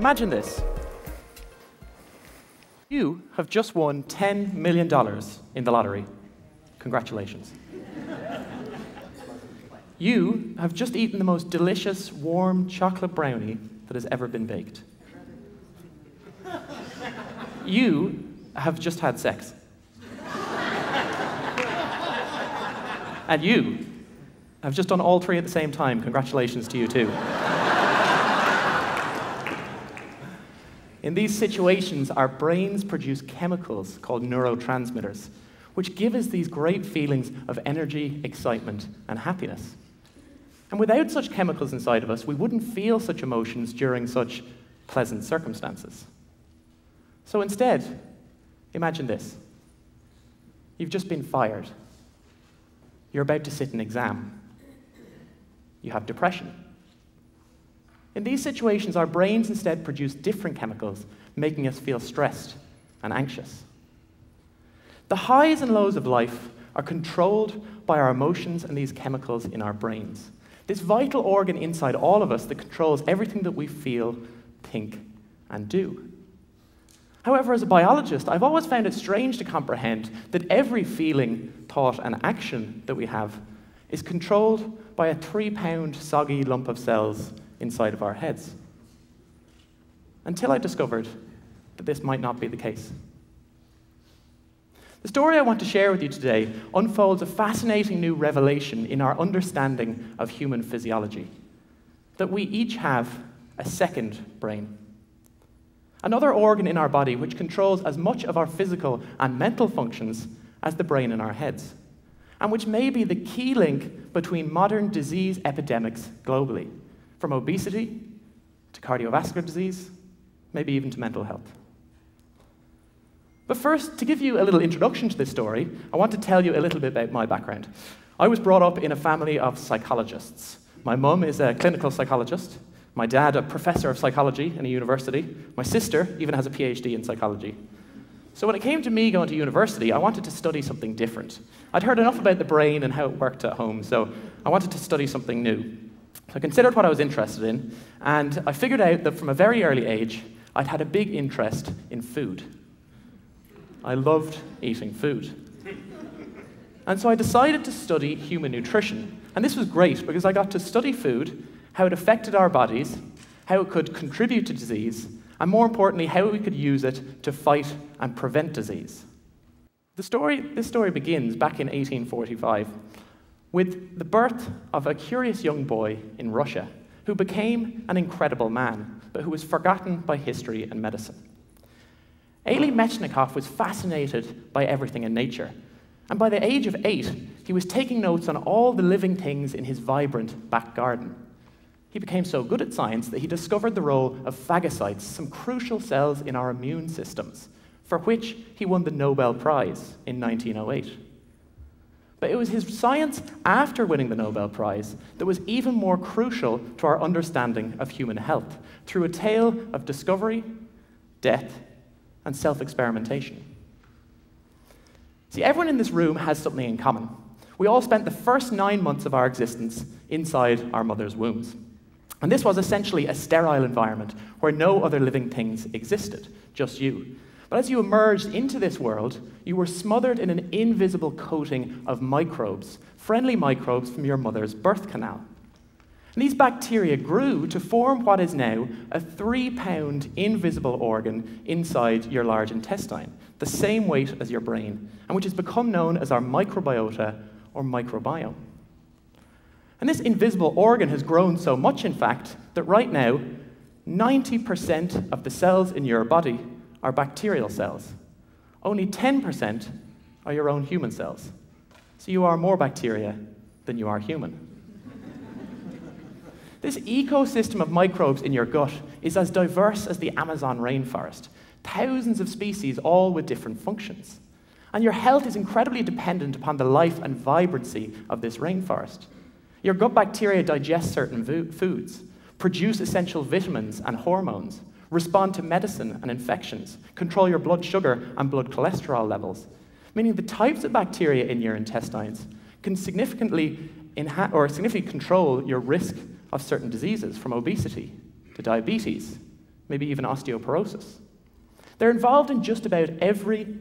Imagine this. You have just won $10 million in the lottery. Congratulations. you have just eaten the most delicious, warm chocolate brownie that has ever been baked. You have just had sex. and you have just done all three at the same time. Congratulations to you, too. In these situations, our brains produce chemicals called neurotransmitters, which give us these great feelings of energy, excitement, and happiness. And without such chemicals inside of us, we wouldn't feel such emotions during such pleasant circumstances. So instead, imagine this you've just been fired, you're about to sit an exam, you have depression. In these situations, our brains instead produce different chemicals, making us feel stressed and anxious. The highs and lows of life are controlled by our emotions and these chemicals in our brains. This vital organ inside all of us that controls everything that we feel, think, and do. However, as a biologist, I've always found it strange to comprehend that every feeling, thought, and action that we have is controlled by a three pound soggy lump of cells inside of our heads. Until I discovered that this might not be the case. The story I want to share with you today unfolds a fascinating new revelation in our understanding of human physiology that we each have a second brain. Another organ in our body which controls as much of our physical and mental functions as the brain in our heads, and which may be the key link between modern disease epidemics globally from obesity to cardiovascular disease, maybe even to mental health. But first, to give you a little introduction to this story, I want to tell you a little bit about my background. I was brought up in a family of psychologists. My mum is a clinical psychologist, my dad, a professor of psychology in a university, my sister even has a PhD in psychology. So when it came to me going to university, I wanted to study something different. I'd heard enough about the brain and how it worked at home, so I wanted to study something new. So I considered what I was interested in, and I figured out that from a very early age, I'd had a big interest in food. I loved eating food. And so I decided to study human nutrition. And this was great because I got to study food, how it affected our bodies, how it could contribute to disease, and more importantly, how we could use it to fight and prevent disease. The story, this story begins back in 1845 with the birth of a curious young boy in Russia who became an incredible man, but who was forgotten by history and medicine. Elie Metchnikoff was fascinated by everything in nature, and by the age of eight, he was taking notes on all the living things in his vibrant back garden. He became so good at science that he discovered the role of phagocytes, some crucial cells in our immune systems, for which he won the Nobel Prize in 1908. But it was his science after winning the Nobel Prize that was even more crucial to our understanding of human health through a tale of discovery, death, and self experimentation. See, everyone in this room has something in common. We all spent the first nine months of our existence inside our mother's wombs. And this was essentially a sterile environment where no other living things existed, just you. But as you emerged into this world, you were smothered in an invisible coating of microbes, friendly microbes from your mother's birth canal. And these bacteria grew to form what is now a three pound invisible organ inside your large intestine, the same weight as your brain, and which has become known as our microbiota or microbiome. And this invisible organ has grown so much, in fact, that right now, 90% of the cells in your body are bacterial cells. Only 10% are your own human cells. So you are more bacteria than you are human. this ecosystem of microbes in your gut is as diverse as the Amazon rainforest, thousands of species, all with different functions. And your health is incredibly dependent upon the life and vibrancy of this rainforest. Your gut bacteria digest certain foods, produce essential vitamins and hormones, respond to medicine and infections, control your blood sugar and blood cholesterol levels, meaning the types of bacteria in your intestines can significantly or significantly control your risk of certain diseases, from obesity to diabetes maybe even osteoporosis. They're involved in just about every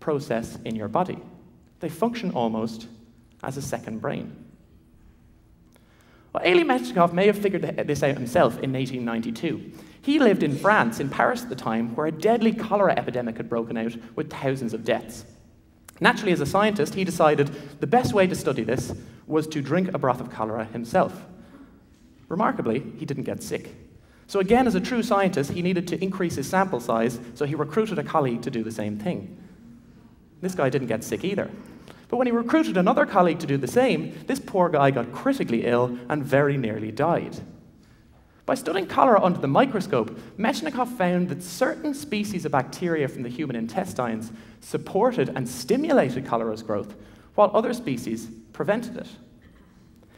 process in your body. They function almost as a second brain. Well, Elie Metchnikoff may have figured this out himself in 1892. He lived in France, in Paris at the time, where a deadly cholera epidemic had broken out with thousands of deaths. Naturally, as a scientist, he decided the best way to study this was to drink a broth of cholera himself. Remarkably, he didn't get sick. So, again, as a true scientist, he needed to increase his sample size, so he recruited a colleague to do the same thing. This guy didn't get sick either. But when he recruited another colleague to do the same, this poor guy got critically ill and very nearly died. By studying cholera under the microscope, Metchnikoff found that certain species of bacteria from the human intestines supported and stimulated cholera's growth, while other species prevented it.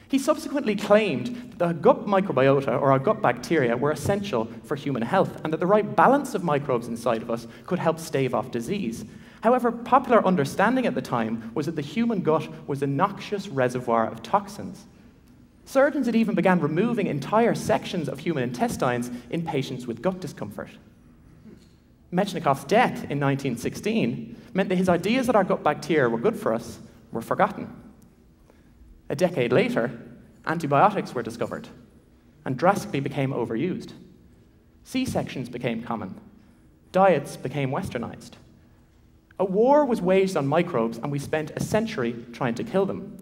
He subsequently claimed that the gut microbiota, or our gut bacteria, were essential for human health, and that the right balance of microbes inside of us could help stave off disease. However, popular understanding at the time was that the human gut was a noxious reservoir of toxins. Surgeons had even begun removing entire sections of human intestines in patients with gut discomfort. Metchnikoff's death in 1916 meant that his ideas that our gut bacteria were good for us were forgotten. A decade later, antibiotics were discovered and drastically became overused. C sections became common. Diets became westernized. A war was waged on microbes, and we spent a century trying to kill them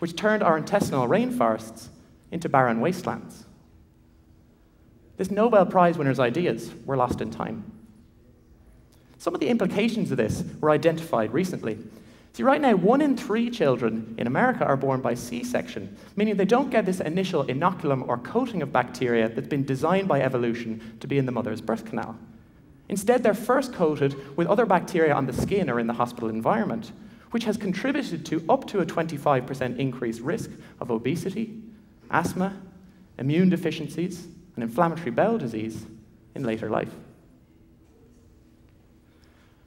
which turned our intestinal rainforests into barren wastelands. This Nobel Prize winner's ideas were lost in time. Some of the implications of this were identified recently. See, right now, one in three children in America are born by C section, meaning they don't get this initial inoculum or coating of bacteria that's been designed by evolution to be in the mother's birth canal. Instead, they're first coated with other bacteria on the skin or in the hospital environment, which has contributed to up to a 25% increased risk of obesity, asthma, immune deficiencies, and inflammatory bowel disease in later life.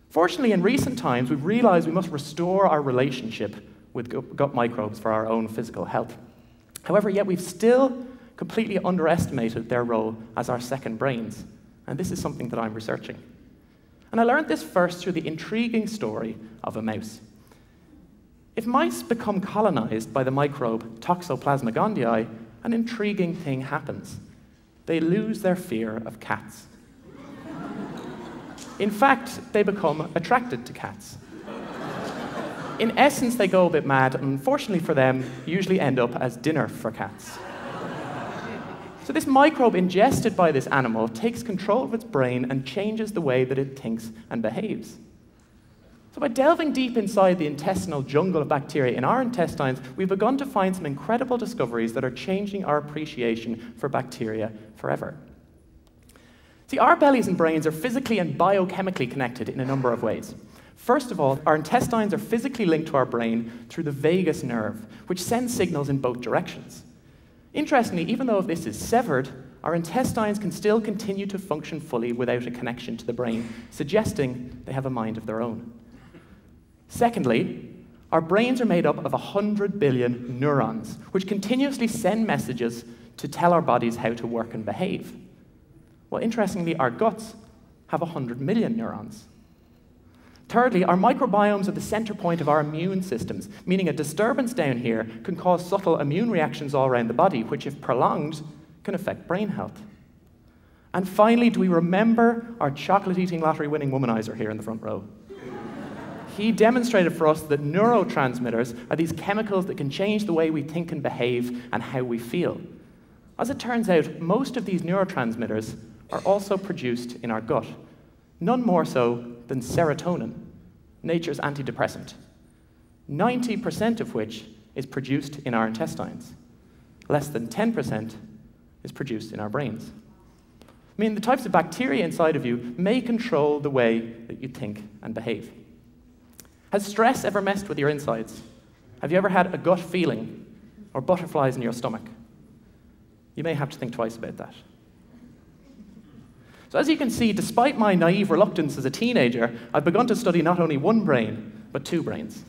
Fortunately, in recent times, we've realized we must restore our relationship with gut microbes for our own physical health. However, yet we've still completely underestimated their role as our second brains, and this is something that I'm researching. And I learned this first through the intriguing story of a mouse. If mice become colonized by the microbe Toxoplasma gondii, an intriguing thing happens. They lose their fear of cats. In fact, they become attracted to cats. In essence, they go a bit mad, and unfortunately for them, usually end up as dinner for cats. So, this microbe ingested by this animal takes control of its brain and changes the way that it thinks and behaves. So, by delving deep inside the intestinal jungle of bacteria in our intestines, we've begun to find some incredible discoveries that are changing our appreciation for bacteria forever. See, our bellies and brains are physically and biochemically connected in a number of ways. First of all, our intestines are physically linked to our brain through the vagus nerve, which sends signals in both directions. Interestingly, even though this is severed, our intestines can still continue to function fully without a connection to the brain, suggesting they have a mind of their own. Secondly, our brains are made up of 100 billion neurons, which continuously send messages to tell our bodies how to work and behave. Well, interestingly, our guts have 100 million neurons. Thirdly, our microbiomes are the center point of our immune systems, meaning a disturbance down here can cause subtle immune reactions all around the body, which, if prolonged, can affect brain health. And finally, do we remember our chocolate eating lottery winning womanizer here in the front row? he demonstrated for us that neurotransmitters are these chemicals that can change the way we think and behave and how we feel. As it turns out, most of these neurotransmitters are also produced in our gut, none more so than serotonin, nature's antidepressant, 90% of which is produced in our intestines. Less than 10% is produced in our brains. I mean, the types of bacteria inside of you may control the way that you think and behave. Has stress ever messed with your insides? Have you ever had a gut feeling or butterflies in your stomach? You may have to think twice about that. So, as you can see, despite my naive reluctance as a teenager, I've begun to study not only one brain, but two brains.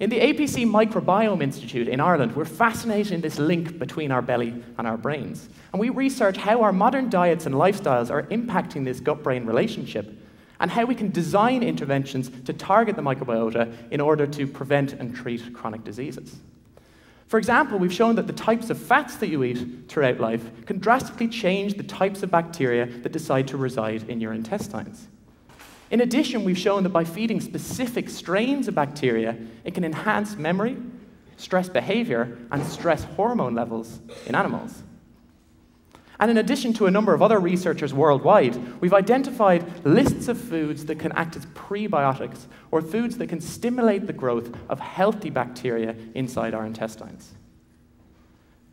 In the APC Microbiome Institute in Ireland, we're fascinated in this link between our belly and our brains. And we research how our modern diets and lifestyles are impacting this gut brain relationship and how we can design interventions to target the microbiota in order to prevent and treat chronic diseases. For example, we've shown that the types of fats that you eat throughout life can drastically change the types of bacteria that decide to reside in your intestines. In addition, we've shown that by feeding specific strains of bacteria, it can enhance memory, stress behavior, and stress hormone levels in animals. And in addition to a number of other researchers worldwide, we've identified lists of foods that can act as prebiotics, or foods that can stimulate the growth of healthy bacteria inside our intestines.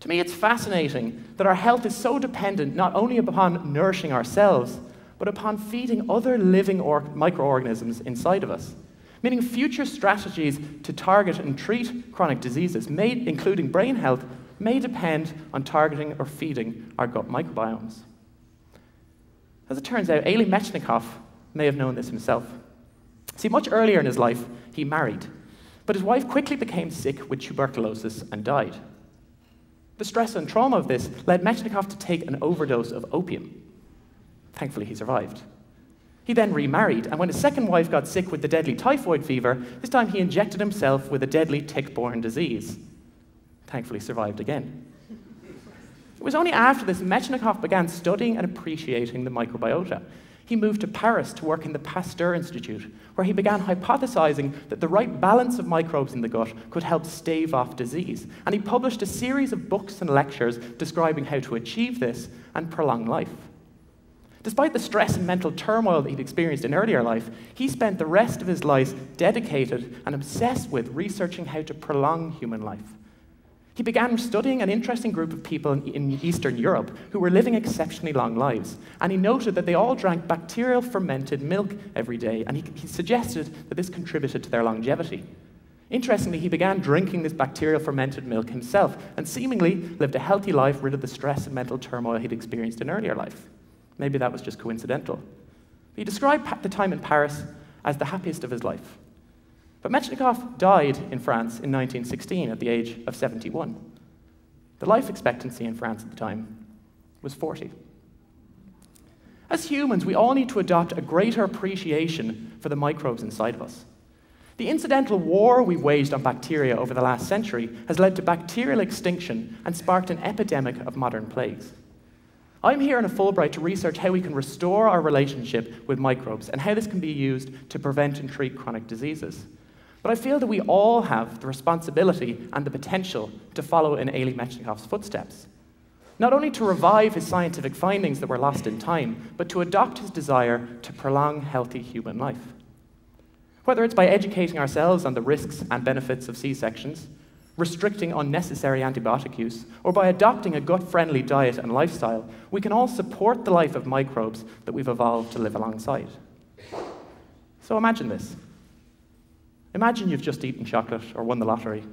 To me, it's fascinating that our health is so dependent not only upon nourishing ourselves, but upon feeding other living microorganisms inside of us. Meaning, future strategies to target and treat chronic diseases, including brain health, may depend on targeting or feeding our gut microbiomes. As it turns out, Elie Metchnikoff may have known this himself. See, much earlier in his life, he married, but his wife quickly became sick with tuberculosis and died. The stress and trauma of this led Metchnikoff to take an overdose of opium. Thankfully, he survived. He then remarried, and when his second wife got sick with the deadly typhoid fever, this time he injected himself with a deadly tick borne disease. Thankfully, survived again. It was only after this Metchnikoff began studying and appreciating the microbiota. He moved to Paris to work in the Pasteur Institute, where he began hypothesizing that the right balance of microbes in the gut could help stave off disease. And he published a series of books and lectures describing how to achieve this and prolong life. Despite the stress and mental turmoil that he'd experienced in earlier life, he spent the rest of his life dedicated and obsessed with researching how to prolong human life. He began studying an interesting group of people in Eastern Europe who were living exceptionally long lives, and he noted that they all drank bacterial fermented milk every day, and he, he suggested that this contributed to their longevity. Interestingly, he began drinking this bacterial fermented milk himself and seemingly lived a healthy life rid of the stress and mental turmoil he'd experienced in earlier life. Maybe that was just coincidental. He described the time in Paris as the happiest of his life. But Metchnikoff died in France in 1916 at the age of 71. The life expectancy in France at the time was 40. As humans, we all need to adopt a greater appreciation for the microbes inside of us. The incidental war we've waged on bacteria over the last century has led to bacterial extinction and sparked an epidemic of modern plagues. I'm here in a Fulbright to research how we can restore our relationship with microbes and how this can be used to prevent and treat chronic diseases. But I feel that we all have the responsibility and the potential to follow in Elie Metchnikoff's footsteps. Not only to revive his scientific findings that were lost in time, but to adopt his desire to prolong healthy human life. Whether it's by educating ourselves on the risks and benefits of C sections, restricting unnecessary antibiotic use, or by adopting a gut friendly diet and lifestyle, we can all support the life of microbes that we've evolved to live alongside. So imagine this. Imagine you've just eaten chocolate or won the lottery,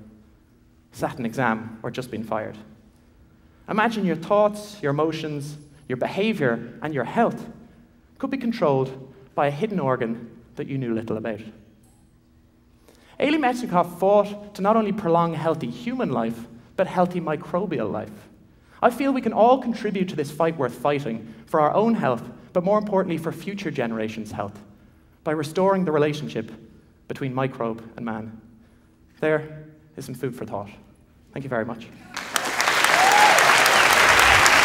sat an exam, or just been fired. Imagine your thoughts, your emotions, your behavior, and your health could be controlled by a hidden organ that you knew little about. Metchnikoff fought to not only prolong healthy human life, but healthy microbial life. I feel we can all contribute to this fight worth fighting for our own health, but more importantly, for future generations' health, by restoring the relationship between microbe and man. There is some food for thought. Thank you very much.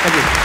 Thank you.